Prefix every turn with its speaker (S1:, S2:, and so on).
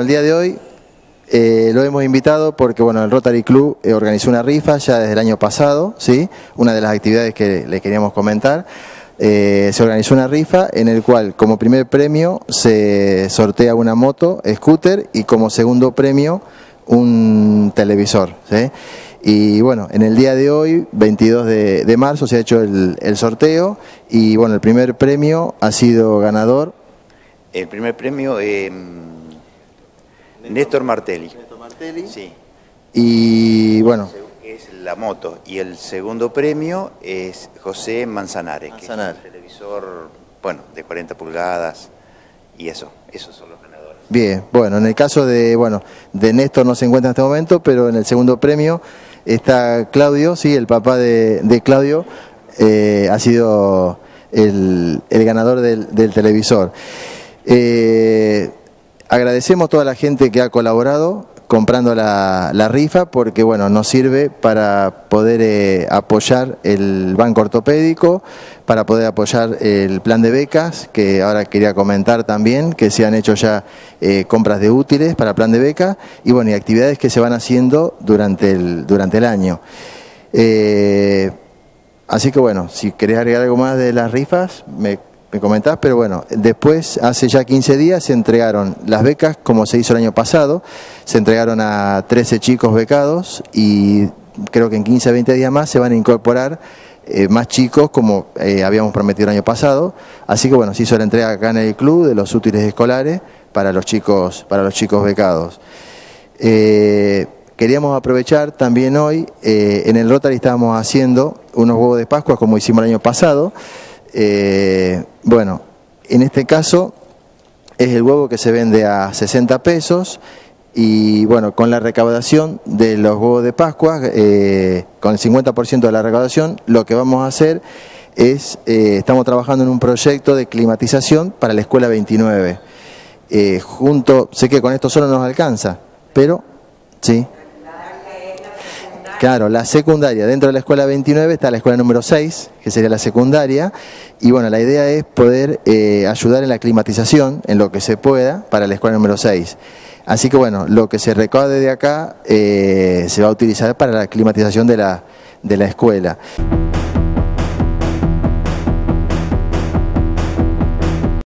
S1: El día de hoy eh, lo hemos invitado porque bueno, el Rotary Club eh, organizó una rifa ya desde el año pasado, ¿sí? una de las actividades que le queríamos comentar. Eh, se organizó una rifa en el cual como primer premio se sortea una moto, scooter, y como segundo premio un televisor. ¿sí? Y bueno, en el día de hoy, 22 de, marzo, se ha hecho el, el, sorteo y bueno, el primer premio ha sido ganador.
S2: El primer premio, eh, Néstor Martelli.
S1: Néstor Martelli.
S2: Sí.
S1: Y bueno.
S2: Es la moto. Y el segundo premio es José Manzanares, que es un televisor, bueno, de 40 pulgadas. Y eso, esos son los ganadores.
S1: Bien, bueno, en el caso de, bueno, de Néstor no se encuentra en este momento, pero en el segundo premio está Claudio, sí, el papá de, Claudio, eh, ha sido el, ganador del, del televisor. Eh, agradecemos a toda la gente que ha colaborado comprando la, rifa porque bueno nos sirve para poder eh, apoyar el banco ortopédico, para poder apoyar el plan de becas, que ahora quería comentar también, que se han hecho ya eh, compras de útiles para plan de beca y bueno y actividades que se van haciendo durante el, durante el año. Eh, así que bueno, si querés agregar algo más de las rifas, me me comentás, pero bueno, después, hace ya 15 días, se entregaron las becas, como se hizo el año pasado, se entregaron a 13 chicos becados y creo que en 15 20 días más se van a incorporar eh, más chicos, como eh, habíamos prometido el año pasado. Así que bueno, se hizo la entrega acá en el club de los útiles escolares para los chicos, para los chicos becados. Eh, queríamos aprovechar también hoy, en el Rotary estábamos haciendo unos huevos de Pascua como hicimos el año pasado. Eh, bueno, en este caso es el huevo que se vende a 60 pesos y bueno, con la recaudación de los huevos de Pascua, eh, con el 50% de la recaudación, lo que vamos a hacer es, eh, estamos trabajando en un proyecto de climatización para la escuela 29. junto, sé que con esto solo nos alcanza, pero sí. Claro, la secundaria. Dentro de la escuela 29 está la escuela número 6, que sería la secundaria. Y bueno, la idea es poder eh, ayudar en la climatización, en lo que se pueda, para la escuela número 6. Así que bueno, lo que se recaude de acá eh, se va a utilizar para la climatización de la, de la escuela.